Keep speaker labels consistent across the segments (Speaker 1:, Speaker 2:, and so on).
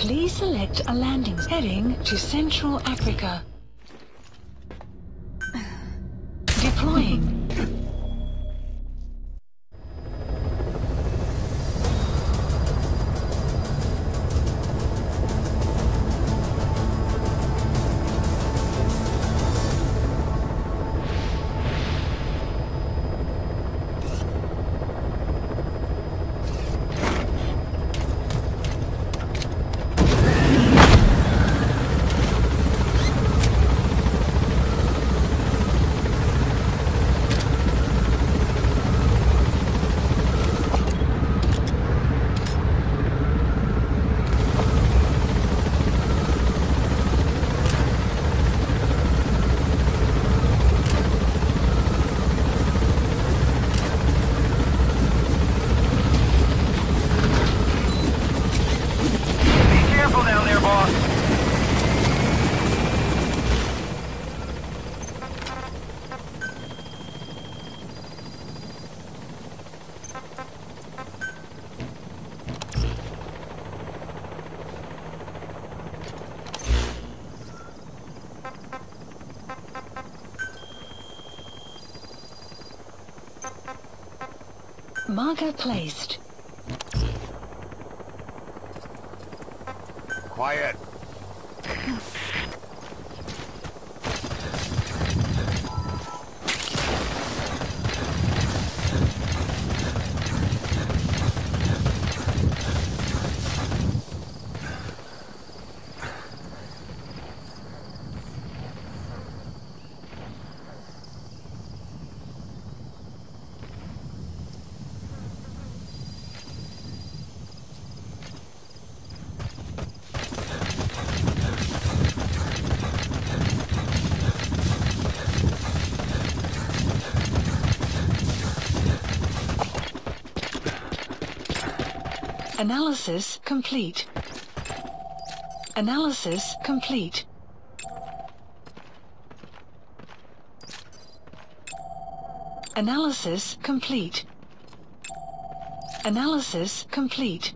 Speaker 1: Please select a landing heading to Central Africa. Deploying. Marker placed.
Speaker 2: Quiet.
Speaker 1: Analysis complete. Analysis complete. Analysis complete. Analysis complete.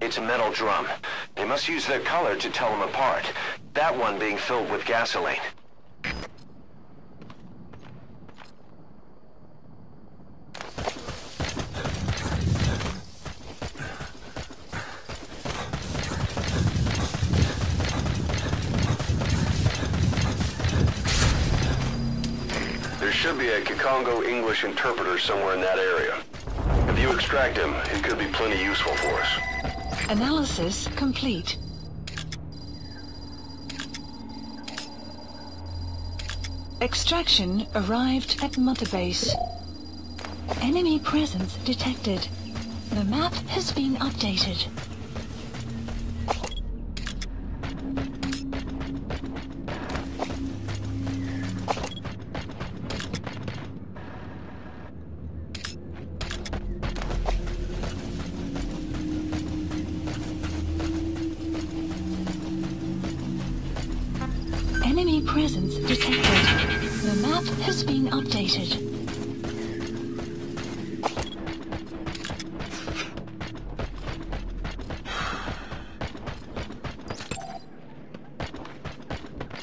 Speaker 2: It's a metal drum. They must use their color to tell them apart. That one being filled with gasoline. Kikongo English interpreter somewhere in that area. If you extract him, he could be plenty useful for us.
Speaker 1: Analysis complete. Extraction arrived at Mother Base. Enemy presence detected. The map has been updated.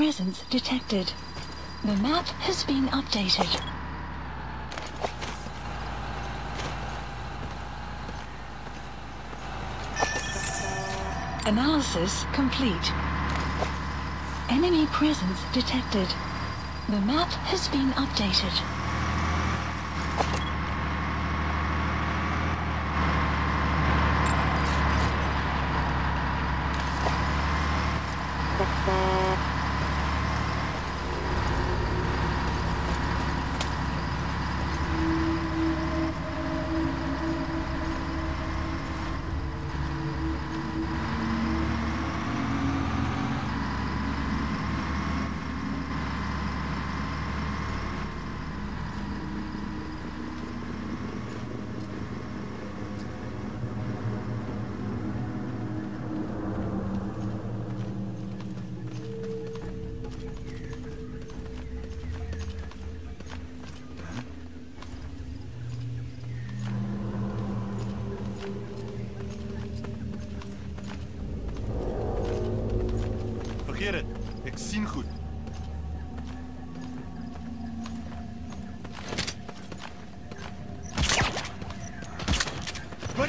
Speaker 1: Presence detected. The map has been updated. Analysis complete. Enemy presence detected. The map has been updated.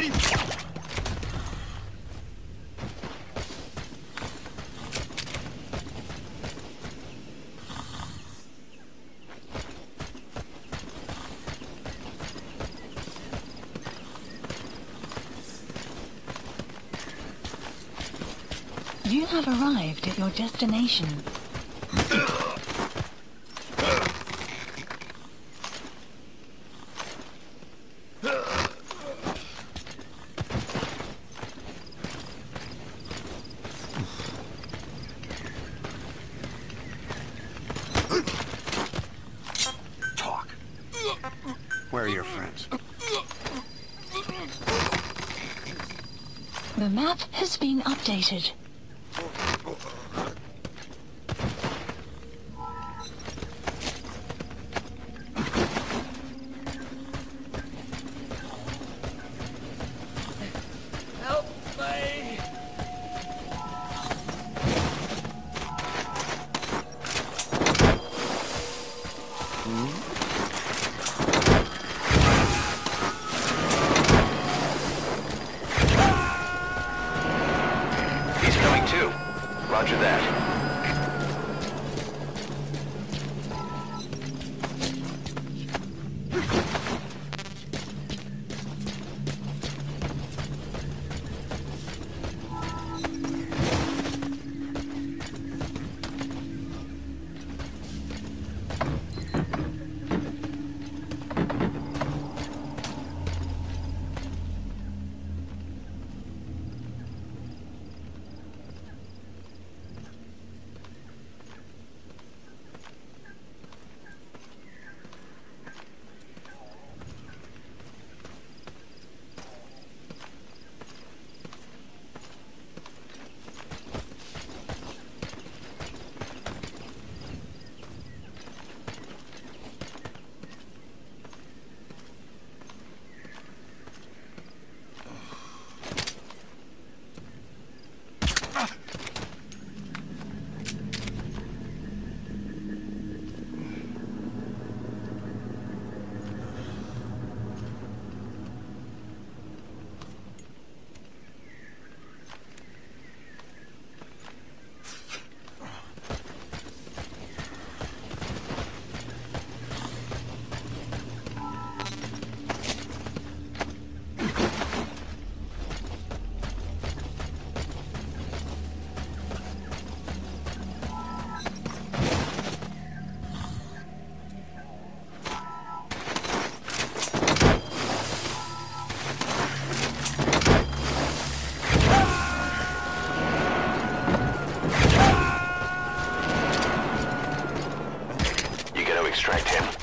Speaker 3: Ready?
Speaker 1: You have arrived at your destination.
Speaker 4: Talk. Where are your friends?
Speaker 1: The map has been updated.
Speaker 2: Extract him.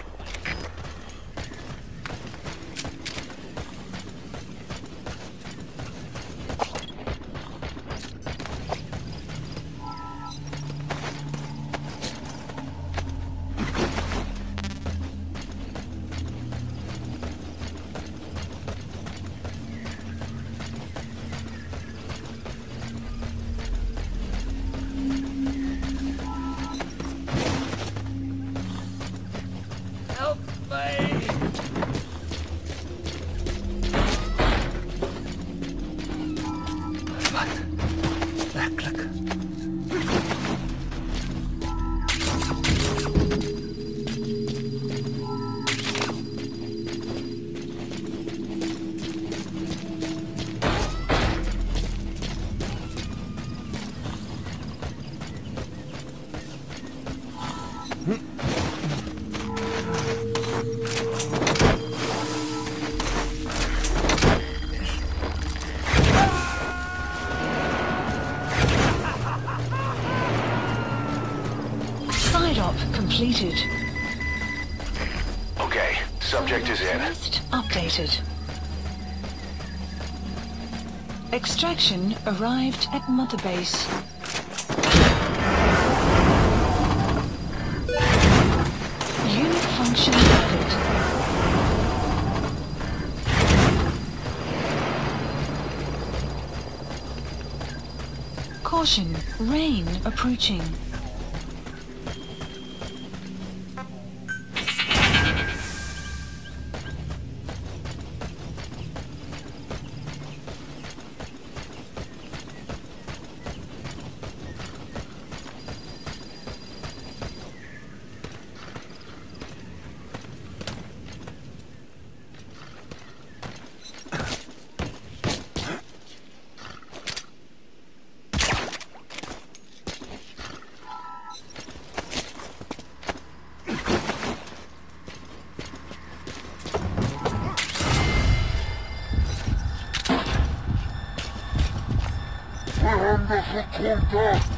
Speaker 1: Completed.
Speaker 2: Okay, subject is in.
Speaker 1: List updated. Extraction arrived at Mother Base. Unit function valid. Caution, rain approaching. Extraction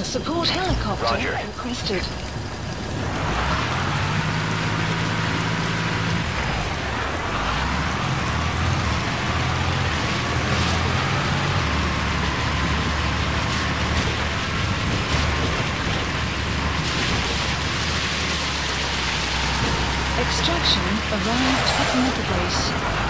Speaker 1: the support helicopter
Speaker 2: Roger.
Speaker 1: requested. Extraction arrived at Mother Base.